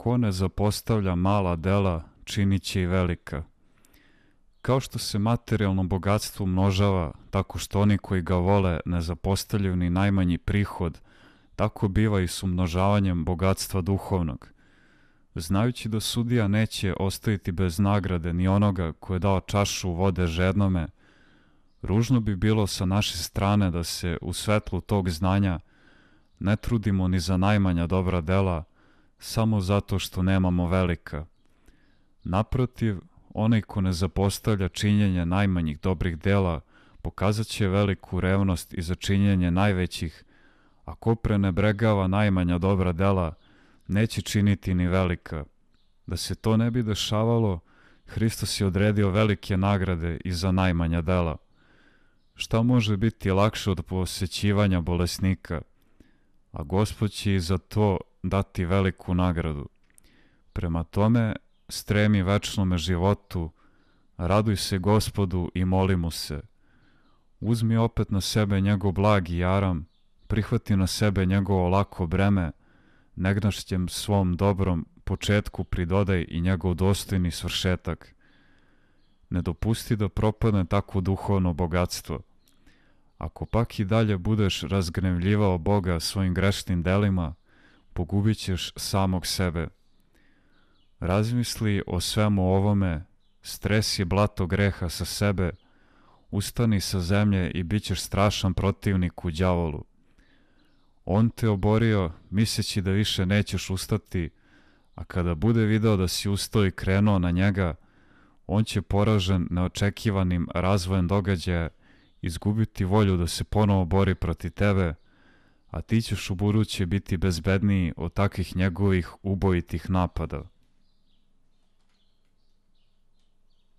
Ko ne zapostavlja mala dela, činit će i velika. Kao što se materijalno bogatstvo množava, tako što oni koji ga vole ne zapostavljaju ni najmanji prihod, tako biva i s umnožavanjem bogatstva duhovnog. Znajući da sudija neće ostaviti bez nagrade ni onoga ko je dao čašu vode žednome, ružno bi bilo sa naše strane da se u svetlu tog znanja ne trudimo ni za najmanja dobra dela, samo zato što nemamo velika. Naprotiv, onaj ko ne zapostavlja činjenje najmanjih dobrih dela, pokazat će veliku revnost i za činjenje najvećih, a ko prenebregava najmanja dobra dela, neće činiti ni velika. Da se to ne bi dešavalo, Hristos je odredio velike nagrade i za najmanja dela. Šta može biti lakše od posjećivanja bolesnika? A Gospod će i za to dati veliku nagradu. Prema tome, stremi večnome životu, raduj se gospodu i moli mu se. Uzmi opet na sebe njegov blagi jaram, prihvati na sebe njegovo lako breme, negnašćem svom dobrom početku pridodaj i njegov dostojni svršetak. Ne dopusti da propadne takvo duhovno bogatstvo. Ako pak i dalje budeš razgnevljivao Boga svojim grešnim delima, pogubit ćeš samog sebe. Razmisli o svemu ovome, stresi blato greha sa sebe, ustani sa zemlje i bit ćeš strašan protivnik u đavolu. On te oborio, misleći da više nećeš ustati, a kada bude video da si ustao i krenuo na njega, on će poražen neočekivanim razvojem događaja izgubiti volju da se ponovo bori proti tebe, a ti ćeš u buduće biti bezbedniji od takvih njegovih ubojitih napada.